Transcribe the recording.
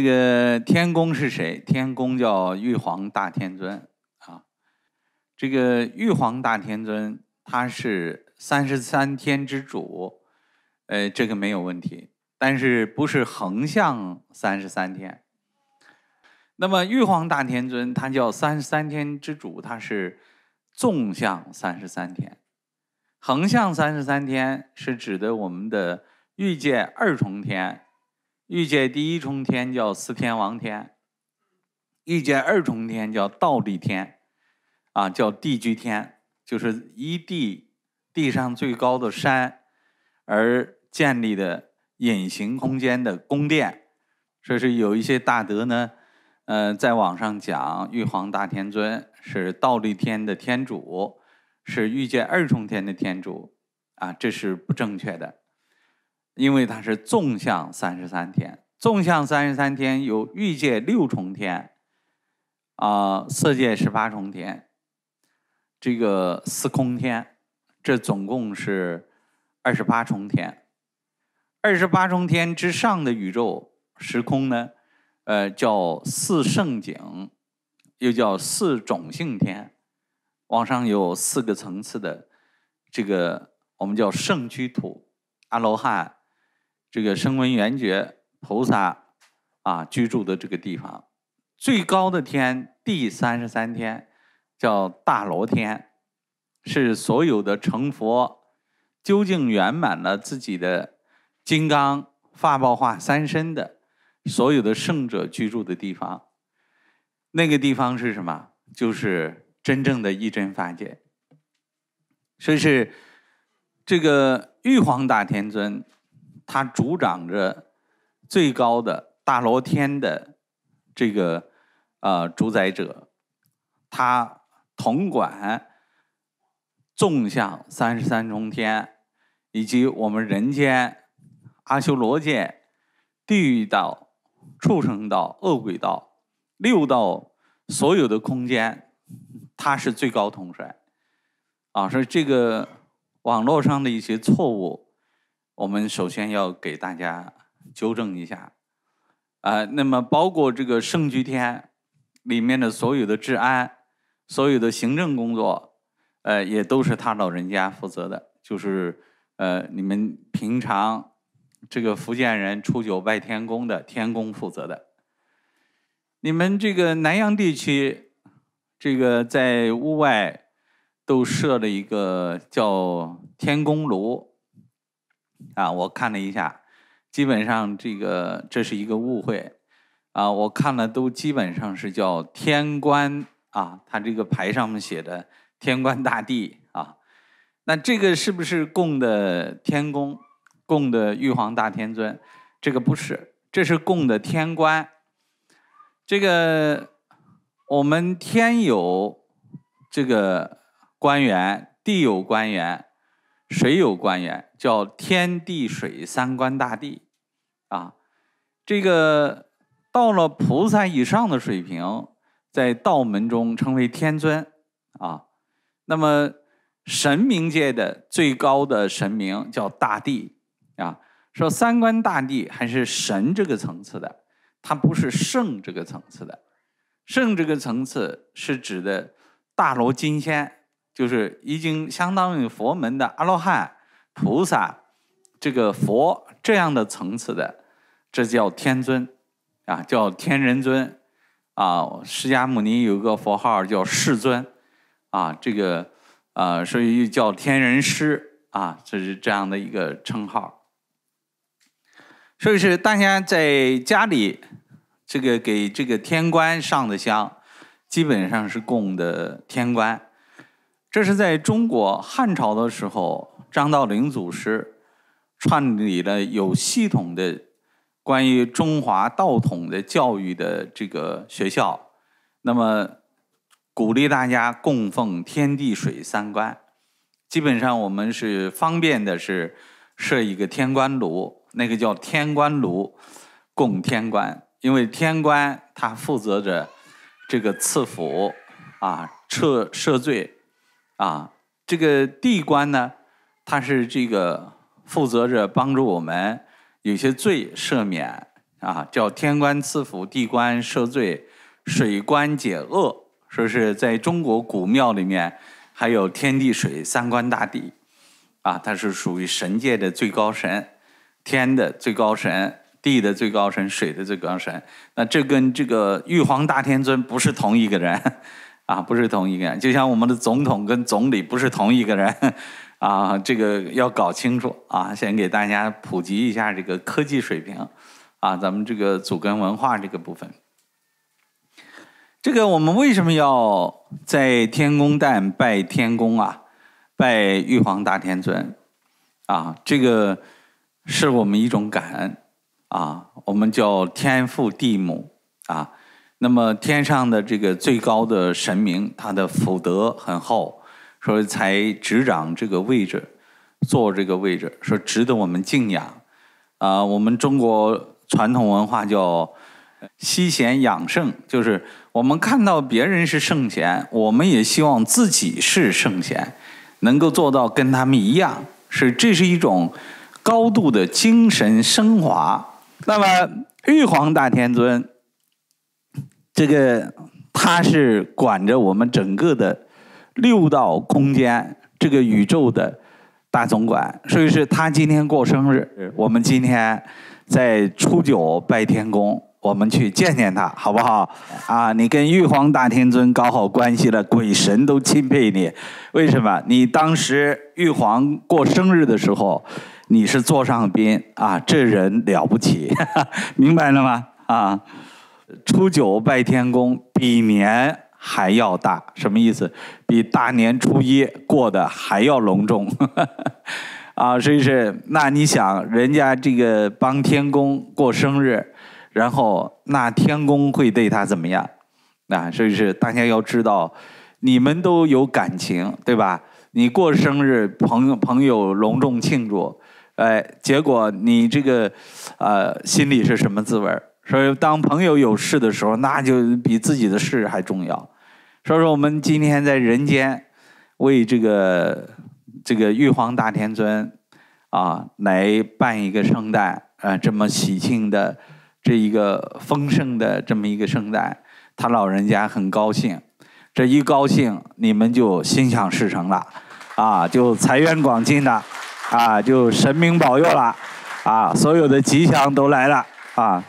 这个天公是谁？天公叫玉皇大天尊啊。这个玉皇大天尊他是三十三天之主，呃，这个没有问题。但是不是横向三十三天？那么玉皇大天尊他叫三十三天之主，他是纵向三十三天。横向三十三天是指的我们的欲界二重天。欲界第一重天叫四天王天，欲界二重天叫倒立天，啊，叫地居天，就是一地地上最高的山而建立的隐形空间的宫殿。这是有一些大德呢，呃，在网上讲玉皇大天尊是倒立天的天主，是欲界二重天的天主，啊，这是不正确的。因为它是纵向三十三天，纵向三十三天有欲界六重天，啊，色界十八重天，这个四空天，这总共是二十八重天。二十八重天之上的宇宙时空呢，呃，叫四圣景，又叫四种性天，往上有四个层次的，这个我们叫圣居土，阿罗汉。这个声闻缘觉菩萨啊居住的这个地方，最高的天第三十三天叫大罗天，是所有的成佛究竟圆满了自己的金刚法报化三身的所有的圣者居住的地方。那个地方是什么？就是真正的一真法界。所以是这个玉皇大天尊。他主掌着最高的大罗天的这个呃主宰者，他统管纵向三十三重天，以及我们人间阿修罗界、地狱道、畜生道、恶鬼道六道所有的空间，他是最高统帅。啊，说这个网络上的一些错误。我们首先要给大家纠正一下，啊，那么包括这个圣居天里面的所有的治安、所有的行政工作，呃，也都是他老人家负责的，就是呃，你们平常这个福建人初九拜天公的天公负责的。你们这个南阳地区，这个在屋外都设了一个叫天公炉。啊，我看了一下，基本上这个这是一个误会，啊，我看了都基本上是叫天官啊，他这个牌上面写的天官大帝啊，那这个是不是供的天宫，供的玉皇大天尊？这个不是，这是供的天官。这个我们天有这个官员，地有官员。水有官员，叫天地水三官大帝，啊，这个到了菩萨以上的水平，在道门中称为天尊，啊，那么神明界的最高的神明叫大帝，啊，说三官大帝还是神这个层次的，它不是圣这个层次的，圣这个层次是指的大罗金仙。就是已经相当于佛门的阿罗汉、菩萨，这个佛这样的层次的，这叫天尊，啊，叫天人尊，啊，释迦牟尼有个佛号叫世尊，啊，这个，啊，所以又叫天人师，啊，这是这样的一个称号。所以是大家在家里，这个给这个天官上的香，基本上是供的天官。这是在中国汉朝的时候，张道陵祖师创立了有系统的关于中华道统的教育的这个学校。那么，鼓励大家供奉天地水三官。基本上，我们是方便的是设一个天官炉，那个叫天官炉，供天官。因为天官他负责着这个赐福啊，赦赦罪。啊，这个地官呢，他是这个负责着帮助我们有些罪赦免，啊，叫天官赐福，地官赦罪，水官解厄。说是在中国古庙里面，还有天地水三官大帝，啊，他是属于神界的最高神，天的最高神，地的最高神，水的最高神。那这跟这个玉皇大天尊不是同一个人，啊，不是同一个人。就像我们的总统跟总理不是同一个人，啊，这个要搞清楚啊。先给大家普及一下这个科技水平，啊，咱们这个祖根文化这个部分。这个我们为什么要在天宫诞拜天公啊？拜玉皇大天尊啊？这个是我们一种感恩啊。我们叫天父地母啊。那么天上的这个最高的神明，他的福德很厚，所以才执掌这个位置，坐这个位置，说值得我们敬仰啊。我们中国传统文化叫。吸贤养圣，就是我们看到别人是圣贤，我们也希望自己是圣贤，能够做到跟他们一样，是这是一种高度的精神升华。那么玉皇大天尊，这个他是管着我们整个的六道空间，这个宇宙的大总管，所以是他今天过生日，我们今天在初九拜天公。我们去见见他，好不好？啊，你跟玉皇大天尊搞好关系了，鬼神都钦佩你。为什么？你当时玉皇过生日的时候，你是座上宾啊，这人了不起，明白了吗？啊，初九拜天公，比年还要大，什么意思？比大年初一过得还要隆重。啊，所以是，那你想，人家这个帮天公过生日。然后那天公会对他怎么样？啊，所以是大家要知道，你们都有感情，对吧？你过生日，朋友朋友隆重庆祝，哎，结果你这个，呃，心里是什么滋味儿所以当朋友有事的时候，那就比自己的事还重要。所以说，我们今天在人间为这个这个玉皇大天尊啊来办一个圣诞，啊，这么喜庆的。这一个丰盛的这么一个圣诞，他老人家很高兴，这一高兴，你们就心想事成了，啊，就财源广进了，啊，就神明保佑了，啊，所有的吉祥都来了，啊。